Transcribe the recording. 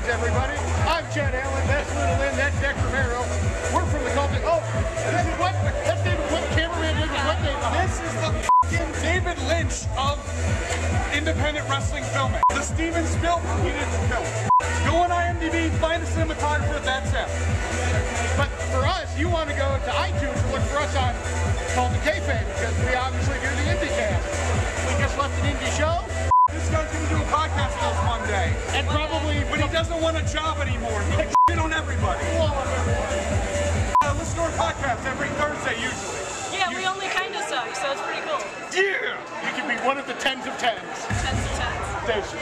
Greetings, everybody. I'm Chad Allen. That's Little Lynn. That's Deck Romero. We're from the Kult. Oh, this is what? That's David. What cameraman is what David? This is the David Lynch of independent wrestling filming. The Steven Spielberg he didn't film. Go on IMDb, find a cinematographer, that's him. But for us, you want to go to iTunes and look for us on Kult of Kayfabe because we obviously do the IndyKast. We just left an indie show This guy's gonna do a podcast with us one day. and probably he doesn't want a job anymore, he can shit on everybody. Uh, listen to our podcast every Thursday usually. Yeah, we only kind of suck, so it's pretty cool. Yeah! you can be one of the tens of tens. Tens of tens. There's